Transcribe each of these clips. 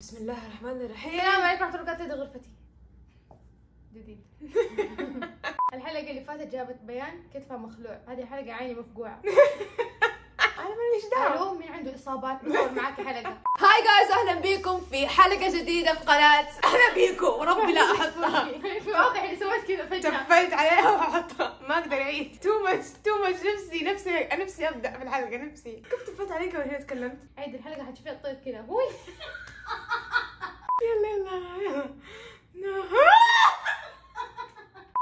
بسم الله الرحمن الرحيم. السلام عليكم ورحمة الله وبركاته. غرفتي. جديد. الحلقة اللي فاتت جابت بيان كتفها مخلوع. هذه الحلقة عيني مفقوعة. أنا ماليش دعوة. ألو مين عنده إصابات؟ بصور معاكي حلقة. hi guys أهلا بيكم في حلقة جديدة في قناة. أنا بيكم. وربي لا أحطها. في واضح اللي سويت كذا فجأة. تفيت عليها واحطها ما أقدر أعيد. too much too much نفسي نفسي نفسي أبدأ في الحلقة نفسي. كيف تفيت عليك وهي تكلمت. عيد الحلقة حتشوفيها تطير كذا. هوي. يلا يلا يلا.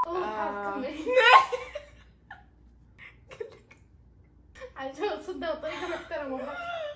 كمل. عشان تصدق بطريقة محترمة مرة.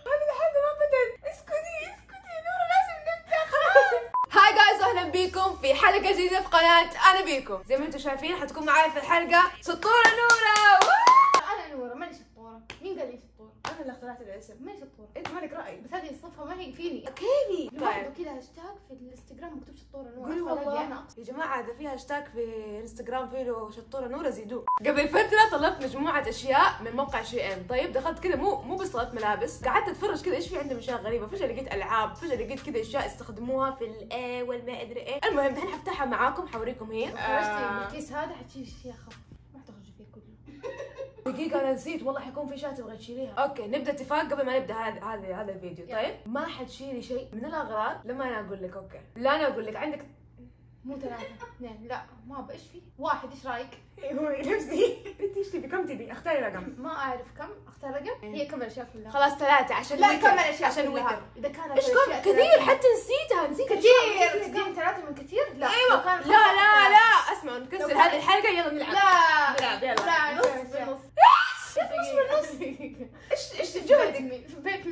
هذا لحد ما بدأت اسكتي اسكتي. نورة لازم نبدأ. خلاص hi guys أهلا بيكم في حلقة جديدة في قناة أنا بيكم. زي ما أنتم شايفين حتكون معايا في الحلقة شطورة نورة ووو! أنا نورة ماني شطورة مين قال لي شطورة؟ أنا اللي اخترعت الاسم ماني شطورة أنت مالك رأي؟ بس هذه الصفة ما هي فيني. كيفي لوحده كذا هاشتاج في الإنستغرام مكتوب شطورة نورة. قولي أصلاً والله. أنا يا جماعة إذا في هاشتاج في إنستغرام فيه له شطورة نورة زيدوه. قبل فترة طلبت مجموعة أشياء من موقع SHEIN طيب دخلت كذا مو مو بس طلبت ملابس. قعدت أتفرج كذا إيش في عندهم أشياء غريبة. فجأة لقيت ألعاب فجأة لقيت كذا أشياء استخدموها في الإيه والما أدري إيه المهم دحين حفتحها معاكم حوريكم هي. خرجتي آه، الكيس هذا حتشيل شيء أخف ما حتخرجي فيه كله دقيقة أنا نسيت والله حيكون في شيء تبغى تشيليها okay نبدأ اتفاق قبل ما نبدأ هذا هذا هذا الفيديو. طيب؟ ما حتشيلي شيء من الأغراض لما أنا أقول لك okay. لا أنا أقول لك عندك مو ثلاثة اثنين. لا ما أبغى إيش في؟ واحد إيش رأيك؟ هو نفسي. انت إيش تبي؟ كم تبي؟ اختاري رقم ما أعرف كم. أختار رقم. هي كم الأشياء كلها؟ خلص ثلاثة عشان لا. كم الأشياء عشان ويتر. إذا كانت إيش كم؟ كثير حتى نسيتها نسيت كثير تدين ثلاثة من كثير؟ لا. إيوه. لا لا. لا. اسمع نكسر. هذه الحلقة يلا نلعب؟ لا. نلعب، يلا. لا نص. بالنص. إيش؟ إيش جهدك؟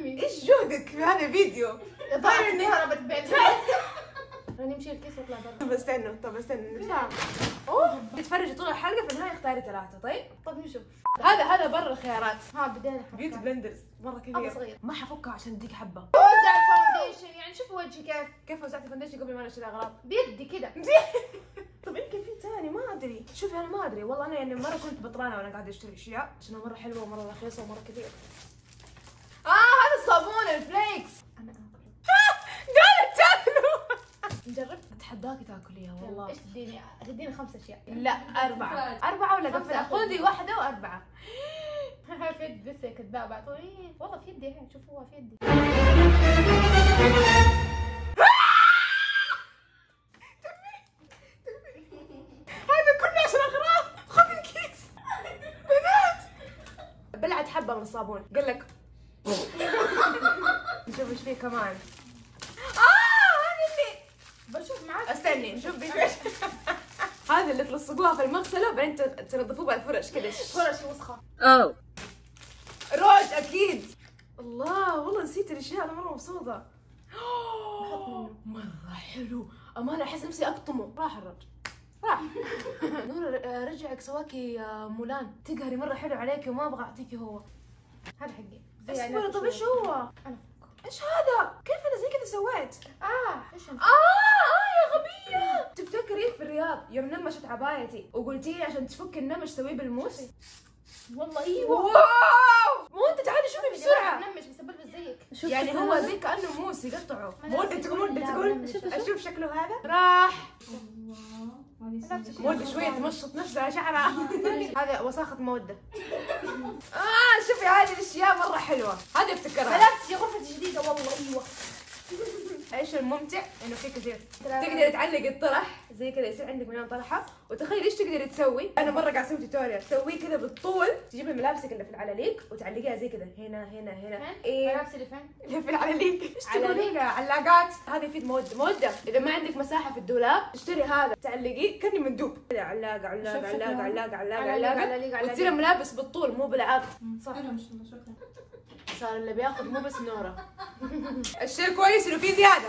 إيش جهدك في هذا الفيديو؟ ضايع كهرباء بيت. نمشي الكيس وأطلع برا. طب استنوا طب استنوا نتفاهم أوه. تتفرجي طول الحلقة في النهاية اختاري ثلاثة طيب؟ طب نشوف. هذا هذا برا الخيارات. ها بدينا beauty. blenders مرة أبغى كثير صغير. ما حفكها عشان اديك حبة. وزع ال foundation يعني شوفوا وجهي كيف. كيف وزعت ال foundation قبل ما نشتري اغراض؟ بيدي كذا طب يمكن في ثاني ما أدري. شوفي أنا ما أدري. والله أنا يعني مرة كنت بطرانه وأنا قاعدة أشتري أشياء. عشانها مرة حلوة ومرة رخيصة ومرة كثير آه هذا الصابون ال flakes. أنا نجرب اتحداكي تاكليها والله. إيش تديني؟ تديني خمس أشياء. لا أربعة. أربعة ولا أخذ. خذي واحدة وأربعة. في يد لسه كذاب اعطوني والله في يدي الحين شوفوها في يدي. بلعت حبة من الصابون. قال لك. نشوف إيش فيه كمان آه هذا اللي بشوف معاك استني نشوف بيش هذا اللي تلصقوها في المغسلة وبعدين تنظفوه بالفرش كذا فرش وسخة. روج أكيد. الله والله نسيت الأشياء أنا مرة مبسوطة. مره حلو. أمانة أحس نفسي اقطمه راح الرج. راح. نور رجعك سواكي مولان. تقهري مرة حلو عليكي وما أبغى أعطيكي هو. هذا حقي. اصبري عينات طب. إيش هو؟ أنا. إيش هذا؟ كيف أنا زي كذا سويت؟ آه إيش أنت؟ آه آه يا غبية تفتكري في الرياض يوم نمشت عبايتي وقلتي لي عشان تفك النمش سويه بالموس؟ والله أيوه واو مو أنت تعالي شوفي بسرعة نمش بيسبب زيك يعني هو زي كأنه موس يقطعه مود نفسي تقول مود لا، تقول نمش. شوف- أشوف شكله هذا راح. مودة شوية تمشط نفسها شعرها هذا وساخة مودة آه شوفي هذه الاشياء حلوة. هذه افتكرها يا غرفتي جديدة. والله أيوه. إيش الممتع؟ إنه في كثير. تقدري تعلقي الطرح. زي كذا يصير عندك مليون طرحة. وتخيلي إيش تقدري تسوي. أنا مرة قاعد أسوي توتوريال تسويه كذا بالطول. تجيبي ملابسك اللي في العلاليق وتعلقيها زي كذا. هنا هنا هنا؟ إيه. ملابسي اللي فين؟ اللي في العلاليق. إيش؟ تقولين علاقات. هذا يفيد مودة. مودة. إذا ما عندك مساحة في الدولاب تشتري هذا. تعلقيه كأني مندوب كذا علاقة علاقة علاقة. علاقة علاقة علاقة. وتصير ملابس بالطول مو بالعرض صح. شكرا صار اللي بياخذ مو بس نوره. الشيء كويس إنه في زيادة.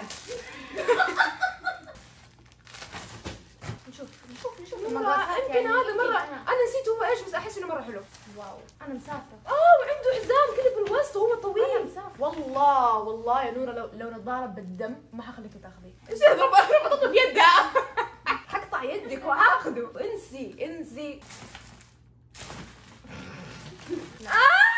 نشوف نشوف نشوف. مرة المقاسات يمكن يعني هذا مرة أنا. أنا نسيت هو إيش بس أحس إنه مرة حلو. واو أنا مسافرة. آه وعنده حزام كذا في الوسط وهو أنا طويل مسافرة. والله والله يا نورة لو لو نتضارب بالدم ما حخليك تاخذيه إيش اضرب ربطته في يدها. حقطع يدك وهاخذه انسي انسي آه!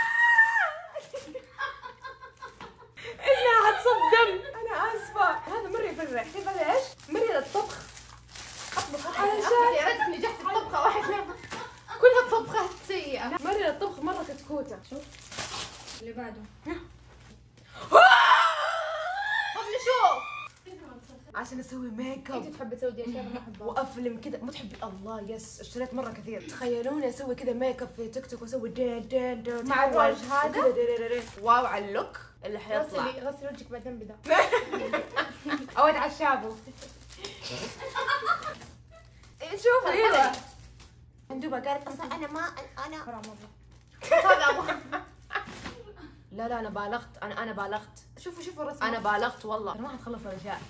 انها حتصب دم أنا آسفة. هذا مرة كيف هذا إيش؟ مرة الطبخ أطبخ علشان- ريتك نجحت في طبخة واحدة. كلها طبخات سيئة. مرة الطبخ مرة كتكوتة. شوف. اللي بعده. طب نشوف عشان أسوي ميك اب أنت تحب تسوي دي أشياء ما أحبها. وأفلم كذا ما تحبي الله yes. اشتريت مرة كثير. تخيلوني أسوي كذا ميك اب في تيك توك وأسوي دين دين دين مع الوجه هذا؟ wow على ال look. اللي حيطلع. غسلي غسلي وجهك بعدين بدا أود على الشابو. شوفوا إيوه. اندوبه قالت أصلا أنا ما أنا حرام هذا لا لا أنا بالغت. أنا أنا بالغت. شوفوا شوفوا الرسمة. أنا بالغت والله. أنا ما حتخلص الأشياء.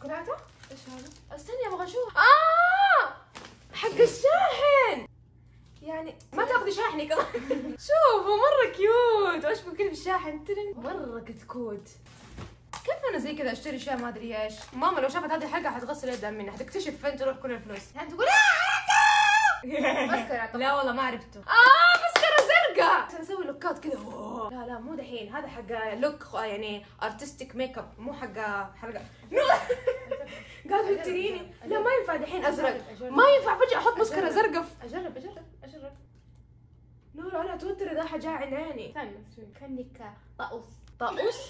شوكولاتة؟ إيش هذا؟ استني أبغى أشوف. آه! حق الشاحن. يعني ما تاخذي شاحني كمان. شوفوا مرة cute كذا بالشاحن مرة كتكوت كيف أنا زي كذا أشتري اشياء ما أدري إيش؟ ماما لو شافت هذه الحلقة حتغسل يدها مني حتكتشف فين تروح كل الفلوس. يعني تقول مسكرة لا والله ما عرفته. آه مسكرة زرقاء. عشان أسوي لوكات كذا. لا لا مو دحين. هذا حق look يعني artistic makeup مو حق حلقة. قاعد تريني لا ما ينفع دحين أزرق. ما ينفع فجأة أحط مسكرة زرقاء. أجرب أجرب أجرب. نور أنا توتر ذا حجاعن عيني كانك طاووس طاووس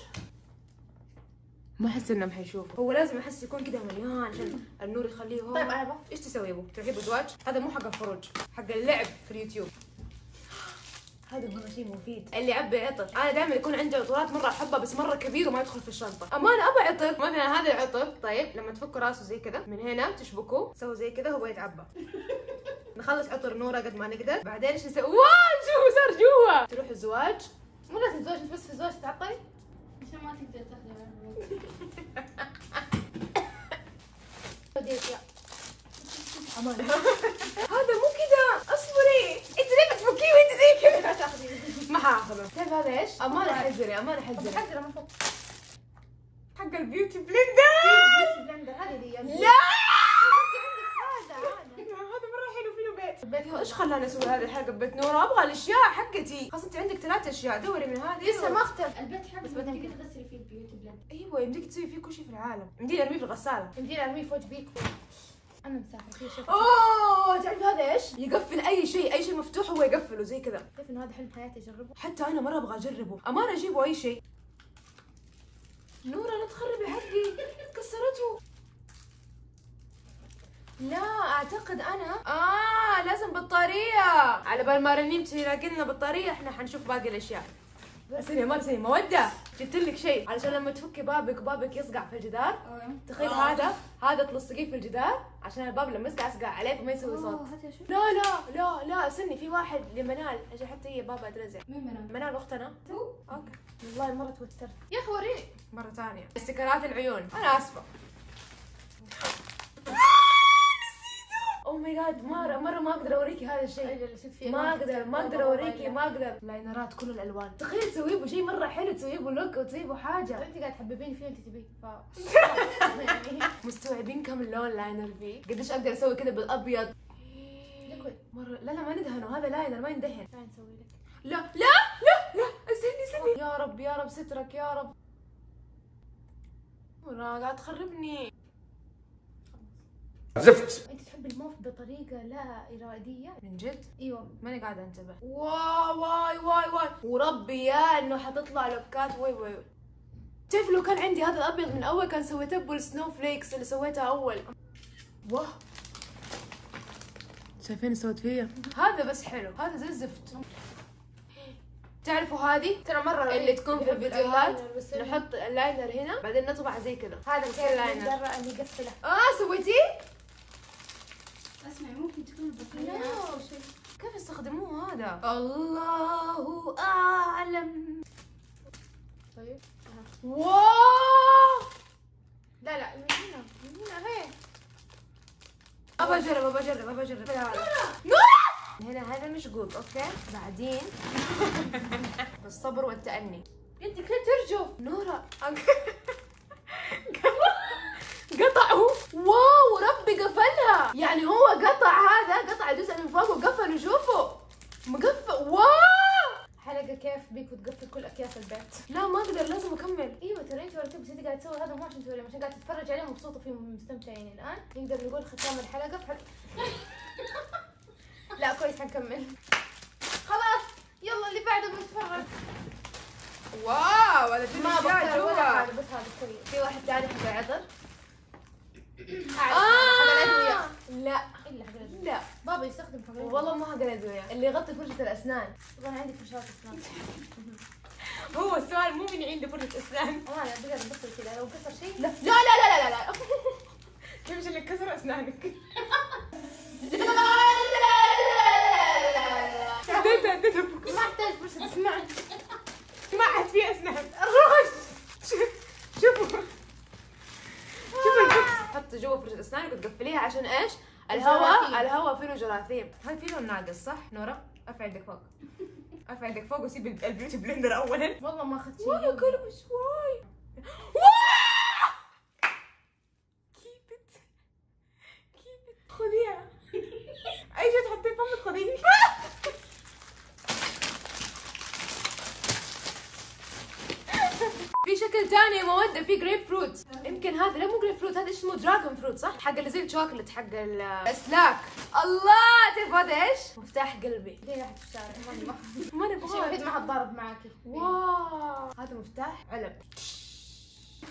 ما أحس انهم حيشوفوا هو لازم أحس يكون كذا مليان عشان النور يخليه هو طيب أنا بقى إيش تسوي يا أبو؟ تروحي بزواج؟ هذا مو حق الخروج، حق اللعب في اليوتيوب. هذا مره شيء مفيد، اللي يعبي عطر، أنا دائما يكون عندي عطورات مرة أحبها بس مرة كبير وما يدخل في الشنطة، امانه ابى عطر، مثلا هذا العطر، طيب لما تفكوا راسه زي كذا من هنا تشبكوه، تسووا زي كذا هو يتعبى. نخلص عطر نورة قد ما نقدر، بعدين إيش نسوي؟ wow شوفوا صار جوا، تروح الزواج، مو لازم انت بس في الزواج تعطي. عشان ما تقدر تاخذ دي اشياء امانه هذا مو كذا، اصبري، انت ليه بتفكيه وانت زي كذا؟ تاخذي ما حاخذه، تعرف هذا إيش؟ امانه حزري، امانه حزري. حق لما فوق. حق ال beauty blender blender هذه دي لا بيت إيش خلاني أسوي هذه الحلقة ببيت نورة؟ أبغى الأشياء حقتي. خلاص أنت عندك ثلاث أشياء. دوري من هذه. لسه ما اخترت. البيت حق بس بعدين تغسلي فيه البيوت بلند أيوه يمديك تسوي فيه كل شيء في العالم. يمديني ارميه في الغسالة. يمدينا ارميه في وجه بيكو أنا مساحه في شيء أوه تعرف هذا إيش؟ يقفل أي شيء أي شيء مفتوح هو يقفله زي كذا. كيف إنه هذا حلم حياتي أجربه. حتى أنا مرة أبغى أجربه. أمانة أجيبه أي شيء. نورة لا تخربي حقي. كسرته. لا أعتقد أنا. آه لازم بطارية. على بال ما رنيم تلاقي لنا بطارية إحنا حنشوف باقي الأشياء. سيري ما سيري مودة جبت لك شيء. علشان لما تفكي بابك وبابك يصقع في الجدار. تخيل هذا هذا تلصقيه في الجدار. عشان الباب لما يصقع يصقع عليه فما يسوي صوت؟ لا لا لا لا استني في واحد لمنال. عشان حتى هي بابا ترزع. مين منال؟ منال اختنا okay. والله مرة توترت. يا أخي وريني مرة ثانية. استكرات العيون. أنا آسفة. oh my god مرة مرة ما أقدر أوريكي هذا الشيء. ما أقدر ما أقدر أوريكي ما أقدر. لاينرات كل الألوان. تخيل تسوي له شيء مرة حلو تسوي له look وتسوي له حاجة أنت قاعد تحببيني فيه وانت تبيه ف مستوعبين كم اللون liner فيه؟ قديش أقدر أسوي كذا بالأبيض؟ مرة لا لا ما ندهنه هذا liner ما يندهن. تعال نسوي لك. لا لا لا لا استني استني. يا رب يا رب سترك يا رب. قاعد تخربني. زفت. أنت تحب الموف بطريقة لا إرادية؟ من جد؟ إيوه. ماني قاعدة أنتبه. واي واي واي واي. وربي يا إنه حتطلع لوكات. واي واي تعرف لو كان عندي هذا الأبيض من أول كان سويته بال snow flakes اللي سويتها أول؟ واه شايفين سويت فيا؟ هذا بس حلو. هذا زي الزفت. تعرفوا هذه؟ ترى مرة اللي تكون في الفيديوهات نحط ال liner هنا بعدين نطبع زي كذا. هذا يصير الكيس liner. اللي يقفله. آه سويتيه؟ اسمعي ممكن تكون البطارية كيف يستخدموه هذا؟ الله أعلم. طيب. wow! لا لا من هنا من هنا هي ابى اجرب ابى اجرب ابى اجرب نورا! هنا هذا مشقوق okay؟ بعدين. بالصبر والتأني. أنت كده ترجف؟ نورا. قطعه. واو ربي قفلها. يعني هو قطع هذا قطع الجزء من فوق وقفل وشوفوا مقفل. واو! حلقة كيف بيك وتقفل كل أكياس البيت. لا ما أقدر لازم أكمل. إيوه ترى أنت انت قاعد تسوي هذا مو عشان توريهم عشان قاعد تتفرج عليهم مبسوطة فيهم ومستمتعين الآن. نقدر نقول ختام الحلقة. في حل... لا كويس حنكمل. خلاص يلا اللي بعده بنتفرج. واو هذا في ما بختار ولا حاجة بس هذا كويس. في واحد ثاني حق العطر الادويه لا. الا الادويه لا بابا يستخدم حق الادويه والله ما حق الادويه اللي يغطي فرشة الأسنان. طب أنا عندي فرشات أسنان. هو السؤال مو من عنده فرشة أسنان. أنا بقدر بصل كذا لو كسر شيء. لا لا لا لا لا لا. كيف اللي كسر box. ما أحتاج فرشة أسنان. ما عاد في أسنان. الرش شوفوا. شوفوا البوكس حط جوا فرشة أسنانك وتقفليها عشان إيش؟ الهواء. الهواء فيه له جراثيم. هل فيه له ناقص صح؟ نورا؟ أرفع يدك فوق. أرفع يدك فوق وسيب ال beauty blender اولا. والله ما أخذت والله شيء شوي. keep it keep it خذيها. أي شيء تحطيه فمك خذيه. في شكل تاني يا مودة في جريب فروت يمكن هذا لا مو جريب فروت هذا اسمه؟ دراجون فروت صح؟ حق اللي زي الشوكولات حق الاسلاك الله تعرف هذا إيش؟ مفتاح قلبي. ليه رحت في الشارع ما الشيء نبغاه الوحيد ما حتضارب معاكي. واو. هذا مفتاح علب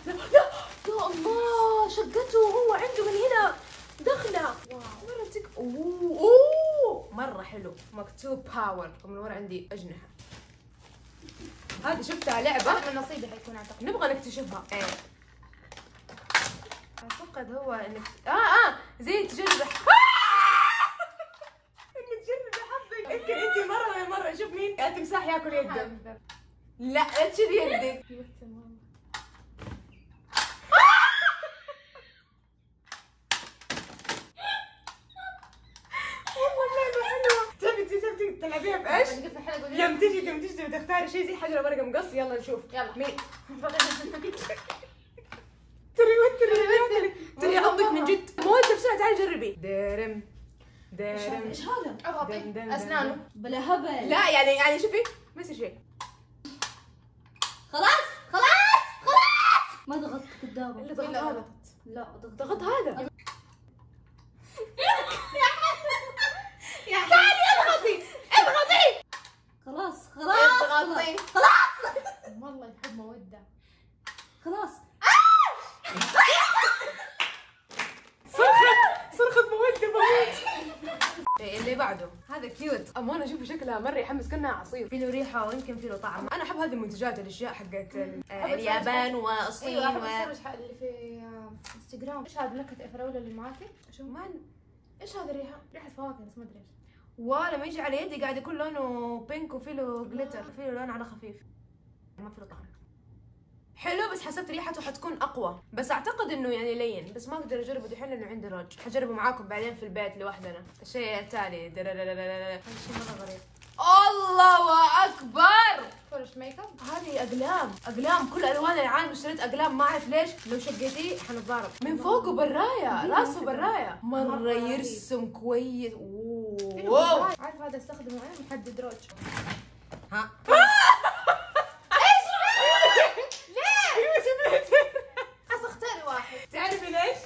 لا لا يا الله شقته وهو عنده من هنا دخلة. wow. مرة تك أوه أوه. مرة حلو. مكتوب power ومن ورا عندي أجنحة. هذه شفتها من نصيبي حيكون اعتقد نبغى نكتشفها. إيه. اعتقد هو انك آه آه زي تجرب إنك تجربي حظك يمكن أنت مرة ولا مرة. شوف مين التمساح ياكل يده. لا لا تشيل يدك؟ تلعبيها بايش؟ يوم تجي يوم تجي تختاري شيء زي حجر ورقة مقص يلا نشوف. يلا. مين تري وتري وتري تري عضك من جد مو انت جربي درم درم. إيش هذا؟ دن- أسنانه. بلا هبل. لا يعني يعني شوفي ما يصير شيء. خلاص خلاص خلاص. ما ضغطت قدامه إلا ضغط هذا. لا ضغط هذا تعالي اضغطي اضغطي خلاص خلاص اضغطي. خلاص والله يحب موده خلاص صرخت صرخت مودة بموت إيه، اللي بعده هذا كيوت امانه أشوف شكلها مرة يحمس كانها عصير. في له ريحة ويمكن في له طعم. أنا أحب هذه المنتجات الأشياء حقت آه، اليابان والصين أيوه أحب. اتفرج اللي في آه، إنستغرام. إيش هذا؟ نكهة الفراوله اللي معاكي؟ شو؟ ما إيش هذه الريحة؟ ريحة فواكه بس ما أدري إيش. ولما يجي على يدي قاعد يكون لونه pink وفي له glitter في له لون على خفيف. ما في له طعم. حلو بس حسبت ريحته حتكون أقوى. بس أعتقد إنه يعني لين. بس ما أقدر أجربه دحين لأنه عندي رج. حجربه معاكم بعدين في البيت لوحدنا. الشيء التالي مره غريب الله أكبر! فرش ميك اب هذه أقلام. أقلام. كل ألوان العالم اشتريت أقلام. ما أعرف ليش. لو شقيتيه حنتضارب من فوق برايه راسه برايه مرة. يرسم كويس. اوه. عارف هذا استخدمه؟ إيه محدد روج ها خلاص اختاري واحد تعرفي ليش؟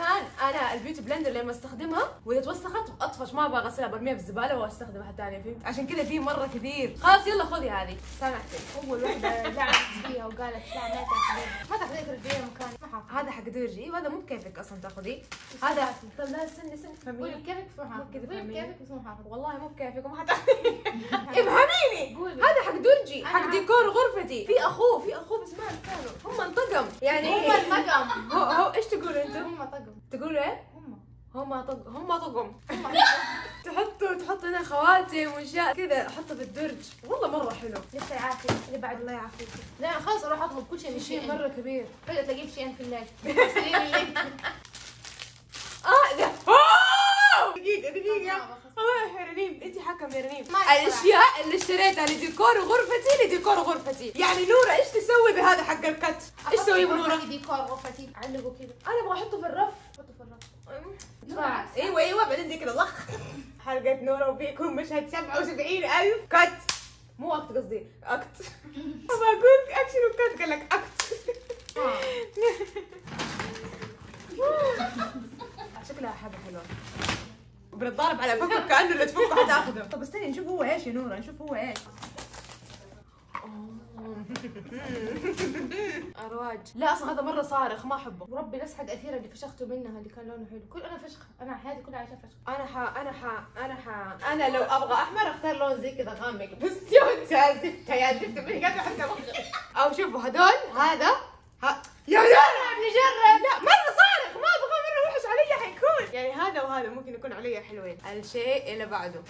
علشان أنا ال beauty blender لما استخدمها وإذا توسخت أطفش ما أبغى اغسلها برميها في الزباله واستخدمها ثانية فهمت؟ عشان كذا في مرة كثير. خلاص يلا خذي هذه. سامحتك أول واحدة لعنت فيها وقالت لا ما تاخذيها ما تاخذيها ترجعيها مكاني هذا حق درجي أيوه هذا مو بكيفك أصلا تاخذيه. هذا طب لا استني استني. قولي بكيفك بس ما حاخذ قولي. بكيفك بس حاخذ والله مو بكيفك وما حتاخذيه افهميني. هذا حق درجي حق. ديكور غرفتي. في أخوه في أخوه بس ما كانوا هم انطقم. يعني هم المقام هو إيش تقولوا أنتم؟ هم طقم تقولوا إيه؟ هم. هم طق هم طقم تحطوا تحطوا هنا خواتم وأشياء كذا. احطها في الدرج. والله مرة حلو. لسه يعافي اللي بعد الله يعافيك. لا خلاص أروح اطلب كل شيء من شيء مرة كبير. فجأة تلاقيه في شيء في الليل آه! دقيقة دقيقة. رنيم انت حكم يا رنيم. الأشياء اللي اشتريتها لديكور غرفتي لديكور غرفتي. يعني نورة إيش تسوي بهذا حق الكت؟ إيش تسوي بنورة؟ ديكور غرفتي. اعلقه كذا. أنا أبغى أحطه في الرف. حطه في الرف. دفاع. أيوه أيوه. بعدين زي كذا ضخ حلقة نورة وبيكون مشهد 77000 كت. مو أكت قصدي أكت. أبغى أقول أكشن وكات قال لك أكت. شكلها حاجة حلوة. بنتضارب على فكك كأنه اللي تفكه حتاخذه طب استني نشوف هو إيش يا نورة نشوف هو إيش. أرواج. لا أصلا هذا مرة صارخ ما أحبه. وربي نفس حق أثير اللي فشخته منها اللي كان لونه حلو. كل أنا فشخ أنا حياتي كلها عايشة فشخ أنا ح أنا ح أنا ح. أنا لو أبغى أحمر أختار لون زي كذا غامق. بس يا زفته يا زفته ماني قادره حتى. أو شوفوا هدول هذا ها يا نورة نجرب لا مرة صارخ ما أبغى مره وحش علي حيكون يعني هذا وهذا ممكن يكون علي حلوين. الشيء اللي بعده.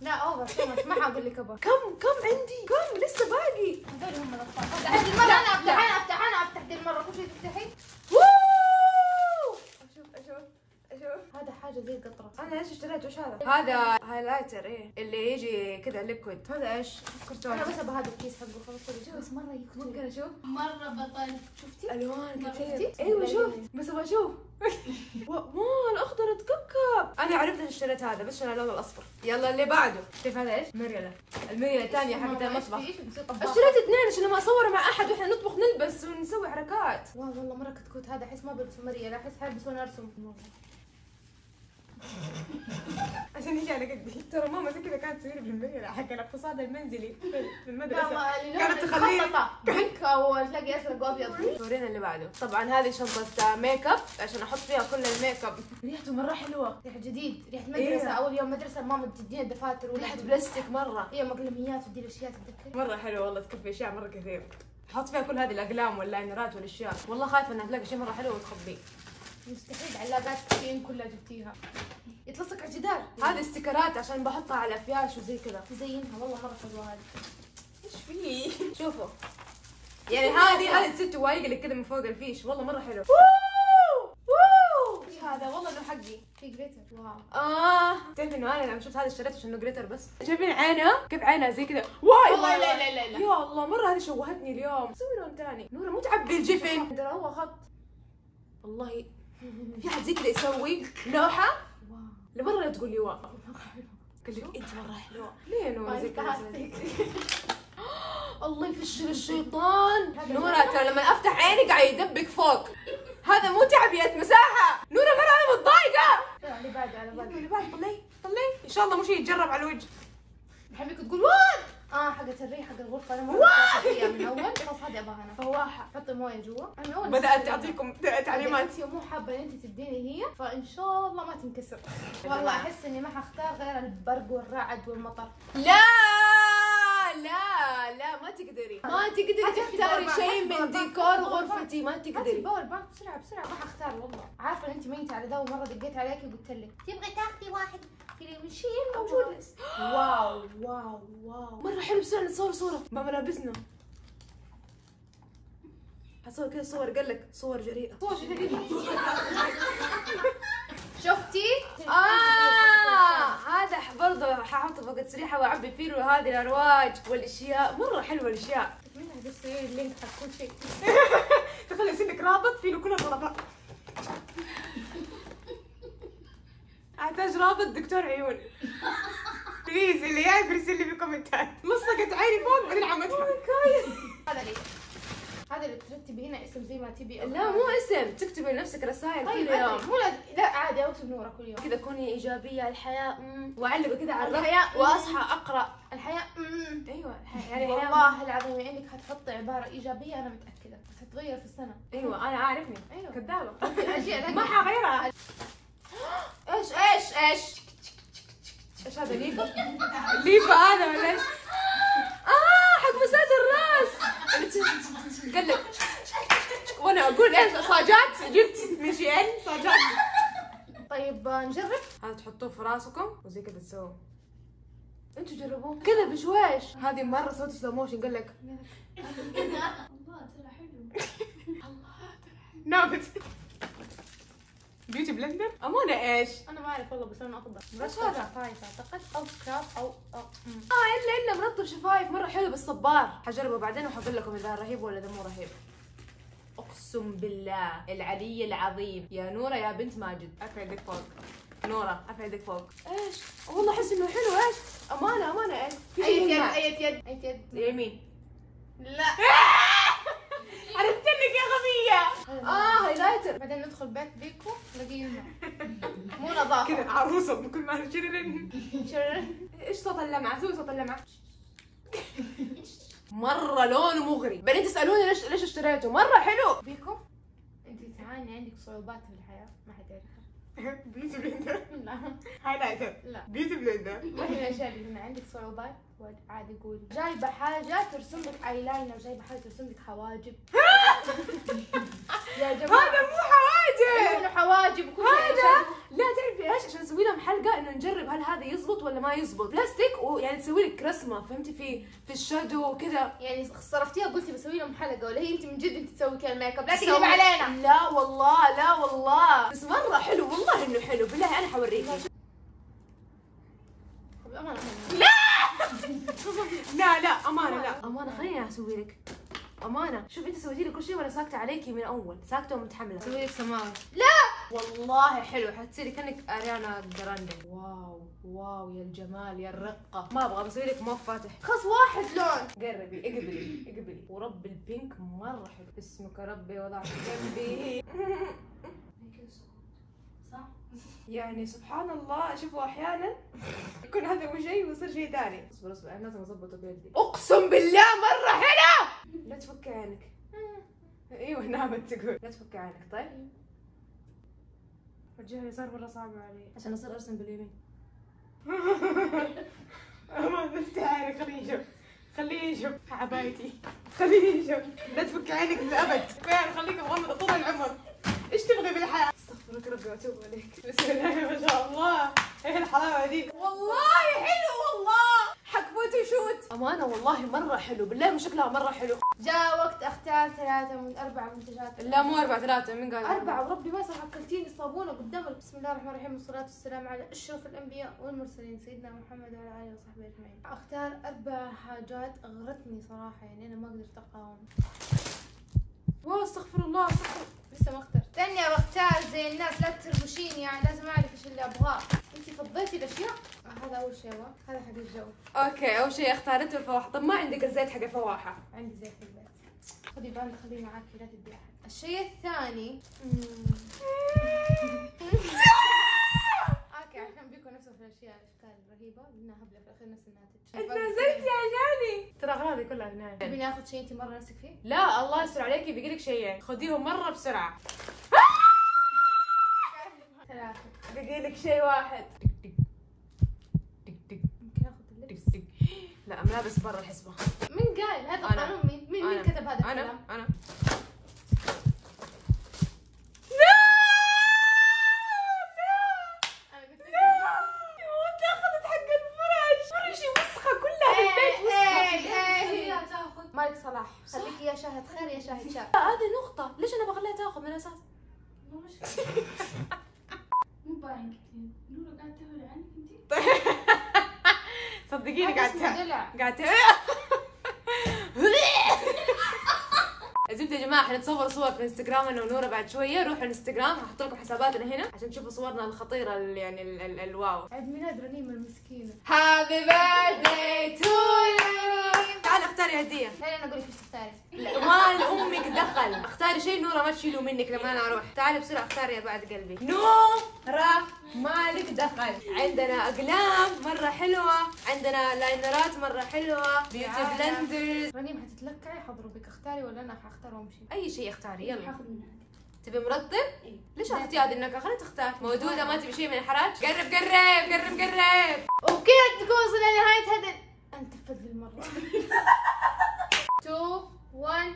لا over تو ما حقول لك أبغى كم كم عندي؟ كم؟ لسه باقي. هذول هم الأطفال. هذه المرة. أنا أفتح أنا أفتح أنا أفتح دي المرة. كل شيء تفتحي. wow! أشوف أشوف أشوف. هذا حاجة زي القطرة. أنا إيش اشتريت؟ وش هذا؟ هذا highlighter إيه. اللي يجي كذا liquid هذا إيش؟ كرتون أنا بس أبغى هذا الكيس حقه خلاص. بس مرة يكتب. ممكن أشوف؟ مرة بطل. شفتي؟ ألوان كثير؟ أيوه. شفت بس أبغى أشوف. واو الأخضر تكبكب أنا عرفت إني اشتريت هذا بس عشان اللون الأصفر. يلا اللي بعده. شوف هذا إيش؟ مريلة المريلة الثانية حقت المطبخ؟ اشتريت اثنين عشان لما اصور مع أحد وإحنا نطبخ نلبس ونسوي حركات. واو والله مرة كتكوت هذا أحس ما بلبسه مرية لا أحس حلبس وأنا أرسم. عشان يجي على قدي ترى ماما زي كذا كانت تسوي لي حق الاقتصاد المنزلي. في اللي كانت تخليني- pink أو تلاقي ازرق وابيض ورينا اللي بعده. طبعا هذه شنطة ميك اب عشان أحط فيها كل الميك اب ريحته مرة حلوة. ريحة جديد. ريحة إيه. مدرسة. أول يوم مدرسة ماما تدينا دفاتر ريحة بلاستيك مرة. هي مقلميات ودي الاشياء تتذكر. مرة حلوة والله تكفي أشياء مرة كثير. حط فيها كل هذه الأقلام واللاينرات والأشياء. والله خايفة إنها تلاقي شيء مرة حلو وتخبيه. مستحيل علاقات كثير كلها جبتيها. يتلصق على الجدار. هذه استيكرات عشان بحطها على افياش وزي كذا. تزينها والله مرة حلوة هذه. إيش فيه شوفوا. يعني هذه هذه ست وايقة كذا من فوق الفيش. والله مرة حلو. هذا؟ والله انه حقي. في glitter wow. آه. تعرف إنه أنا لما شفت هذا اشتريته عشان إنه glitter بس. شايفين عينها كيف عينها زي كذا؟ واي والله. لا لا لا لا. يا الله مرة هذه شوهتني اليوم. سوي لون ثاني نورة مو تعبي الجفن. ترى هو خط والله في حد زي كذا يسوي لوحة wow لمرة لا تقول لي wow. قال لك أنت مرة حلوة. ليه يا نورة زي كذا الله يفشل الشيطان. نورة ترى لما أفتح عيني قاعد يدبك فوق. هذا مو تعبية مساحة. نورة مرة أنا متضايقة. اللي بعده على بالي اللي بعد طلعي طلعي. إن شاء الله مو شيء يتجرب على الوجه. بحبك تقول what آه حقت الريح حق الغرفة. أنا ما فيها من أول. خلاص هذه أبغاها أنا. فواحة. حطي مويه جوا. أنا من اول بدأت نسيت تعطيكم تعليمات. انت مو حابة إن انت تديني هي فإن شاء الله ما تنكسر. والله أحس إني ما حختار غير البرق والرعد والمطر. لا! لا! لا ما تقدري. ما تقدري تختاري power شيء من power ديكور. غرفتي ما تقدري. ال power bank. بسرعة بسرعة. ما حختار والله. عارفة إن انت ميتة على ذا ومرة دقيت عليك وقلت لك. تبغي تاخذي واحد؟ لي شيء موجود. واو. واو واو. مرة حلو بسرعة نتصور صورة. مع ملابسنا حصور كذا صور قال لك صور جريئة. صور جريئة. شفتي؟ آه هذا برضه ححطه فوق التسريحة وأعبي فيه هذه الأرواج والأشياء. مرة حلوة الأشياء. منها بس هي ال link حق كل شيء. تخيل يصير رابط فيه كل الطلبات احتاج رابط دكتور عيون. please اللي يعرف يرسل لي في الكومنتات. لصقت عيني فوق بعدين عمتها هذا لي. هذا اللي ترتبي هنا اسم زي ما تبي. لا مو اسم. تكتبي لنفسك رسائل طيب كل يوم مو لا عادي أكتب نورة كل يوم. كذا كوني إيجابية الحياة مم. واعلقه كذا على الرف الحياة، وأصحى أقرأ. الحياة مم. أيوه الح- يعني الحياة والله العظيم إنك حتحطي عبارة إيجابية أنا متأكدة. بس حتغير في السنة. أيوه أنا عارفني. أيوه. كذابة. ما حغيرها. إيش إيش إيش؟ إيش هذا ليفا؟ ليفا هذا ولا إيش؟ آه حق مساج الراس. قال لك وأنا أقول إيش؟ صاجات. جبت. من شي إن صاجات. طيب نجرب. هذا تحطوه في راسكم وزي كذا تسووه أنتوا جربوه. كذا بشويش. هذه مرة سويت slow motion قال لك. الله ترى حلو نابت. beauty blender امانه إيش؟ أنا ما اعرف والله بس اخضر بس مرطب هذا. شفايف أعتقد. أو scrub أو أو. آه إلا الا مرطب شفايف مرة حلو بالصبار حجربه بعدين وحقول لكم إذا رهيب ولا إذا مو رهيب. أقسم بالله العلي العظيم. يا نورة يا بنت ماجد. اكل يدك فوق. نورا ارفع يدك فوق. إيش؟ والله أحس إنه حلو إيش؟ أمانة أمانة إيش؟ في شيء اي يد يلمع. أي يد اي يد. يمين. لا. آه highlighter بعدين ندخل بيت بيكو نلاقيه مو نظافة. كذا عروسة بكل ما شررن شر- إيش صوت اللمعة؟ سوي صوت اللمعة. مرة لونه مغري. بعدين تسألوني ليش ليش اشتريته. مرة حلو. بيكو انت تعاني عندك صعوبات في الحياة ما حد يعرفها. beauty blender لا. highlighter لا. beauty blender ما هي الأشياء اللي هنا. عندك صعوبات؟ عادي قولي. جايبة حاجة ترسم لك ايلاينر جايبه حاجة ترسم لك حواجب. يا جماعة. هذا مو حواجب. هذا حواجب وكل شيء. هذا. لا تعرفي إيش؟ عشان نسوي لهم حلقة إنه نجرب هل هذا يزبط ولا ما يزبط. بلاستيك ويعني تسوي لك رسمة فهمتي؟ في في ال shadow وكذا. يعني صرفتيها قلتي بسوي لهم حلقة ولا هي أنت من جد أنت تسوي كذا الميك اب لا تكذب علينا. لا والله لا والله. بس مرة حلو والله إنه حلو. بالله أنا حوريكي. طب أمانة. لا! لا أمانة لا. أمانة خليني أسوي لك. أمانة. شوف أنت سويتي لي كل شيء وأنا ساكتة عليكي من أول. ساكتة ومتحملة. أسوي لك سماوي. والله حلو. حتصيري كأنك أريانا جراندي. واو. واو. يا الجمال يا الرقة. ما أبغى بسوي لك موف فاتح. خلاص واحد لون. قربي اقبلي اقبلي. ورب ال pink مرة حلو. اسمك ربي وضعت جنبي صح؟ يعني سبحان الله شوفوا أحيانا يكون هذا مو شيء ويصير شيء ثاني. اصبر اصبر. أنا لازم اضبطه بيدي. أقسم بالله مرة حلو! لا تفك عينك. إيوه نامت تقول. لا تفك عينك. طيب. الجهه اليسار مره صعبه علي. عشان أصير أرسم باليمين. ما عارف خليه يشوف خليه يشوف عبايتي. خليه يشوف لا تفك عينك للأبد. فعلا خليك مغمضه طول العمر. إيش تبغي بالحياة؟ استغفرك ربي وأتوب عليك بسم الله ما شاء الله. إيه الحلاوة دي؟ والله حلو والله. حق فوتوشوت أمانة والله مرة حلو بالله من شكلها مرة حلو. جاء وقت أختار ثلاثة من أربع منتجات لا مو أربعة ثلاثة من قال أربعة وربي ما صح أكلتيني الصابونة قدامك بسم الله الرحمن الرحيم والصلاة والسلام على أشرف الأنبياء والمرسلين سيدنا محمد وعلى آله وصحبه أجمعين. أختار أربع حاجات أغرتني صراحة يعني أنا ما قدرت أقاوم. واو استغفر الله استغفر لسه ما اخترت. ثانية بختار زي الناس لا تربشيني يعني لازم أعرف إيش اللي أبغاه. أنت فضيتي الأشياء؟ آه، هذا أول شيء. هذا حق الجو. okay أول شيء اختارته الفواحة. طب ما عندك الزيت حق الفواحة. عندي زي في البيت خذي باند خليه معاك لا تدي أحد. الشيء الثاني okay عشان بيكون نفسه في الأشياء الأشكال الرهيبة قلنا هبلة في الأخير نفس الناتج انت نزلتي عشاني ترى أغراضي كلها هنا تبيني اخذ شيء انت مرة نفسك فيه؟ لا الله يستر عليكي بيجي لك شيئين. خذيهم مرة بسرعة. بيجي لك شيء واحد يمكن اخذ اللبس لا ملابس برا الحسبة مين قال هذا أنا. قانون مين مين, مين أنا. كتب هذا أنا الكلام؟ أنا أنا إيه، إيه، إيه. مالك صلاح خليك يا شاهد خير يا شاهد شر هذه نقطة ليش أنا بخليها تاخذ من الاساس كثير. نورة قاعدة تهول عنك انتي صدقيني دلع قاعدة زبدة يا جماعة حنتصور صور في إنستغرام أنا ونورة بعد شوية. روحوا الانستغرام هحط لكم حساباتنا هنا عشان تشوفوا صورنا الخطيرة ال- يعني ال- ال- الواو. عيد ميلاد رنيم المسكينة. happy birthday to you اختاري هدية. خليني أنا أقول لك إيش تختاري. مال أمك دخل. اختاري شيء نورة ما تشيله منك لما أنا أروح. تعالي بسرعة اختاري يا بعد قلبي. نورة مالك دخل. عندنا أقلام مرة حلوة. عندنا لاينرات مرة حلوة. beauty. blenders رنيم حتتلكعي حضروا بك. اختاري ولا أنا حختار وامشي أي شيء اختاري. يلا. حاخذ من هذه تبي مرطب؟ إيه. ليش اخذتي هذه النكهة خليها تختار. مودودة ما تبي شيء من الحراج؟ قرب قرب قرب قرب وبكذا تكون وصلنا لنهاية هذا أنت فذ المرة. 2 1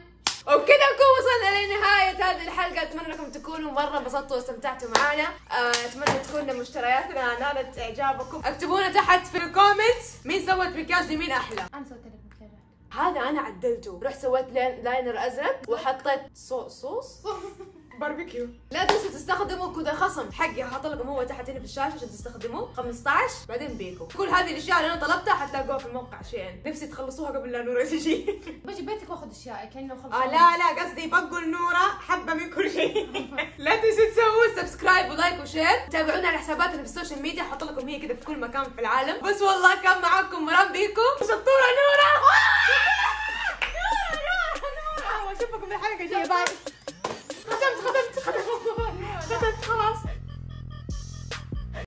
وبكذا نكون وصلنا لنهاية هذه الحلقة. أتمنى أنكم تكونوا مرة انبسطتوا واستمتعتوا معنا. آه، أتمنى تكون مشترياتنا نالت إعجابكم. اكتبوا لنا تحت في ال comments مين سوت مكياج لمين أحلى. أنا سويت لك مكياج هذا أنا عدلته. رحت سويت liner أزرق وحطيت صو صوص. باربيكيو. لا تنسوا تستخدموا كود الخصم حقي. هحطلكم هو تحت هنا في الشاشة عشان تستخدموا 15 بعدين بيكو. كل هذه الأشياء اللي أنا طلبتها حتلاقوها في الموقع. شيئين نفسي تخلصوها قبل لا نورا تجي بجي بيتك وأخذ اشيائي كأنه خلص آه لا لا قصدي بقول نورا حبة من كل شيء. لا تنسوا تسووا subscribe و like و share. تابعونا على حساباتنا في ال social media حاط لكم هي كذا في كل مكان في العالم. بس والله كان معاكم مرام بيكو. شطورة نورا! نورا نورا نورا. في الحلقة الجاية. باي 他在他在他在他在他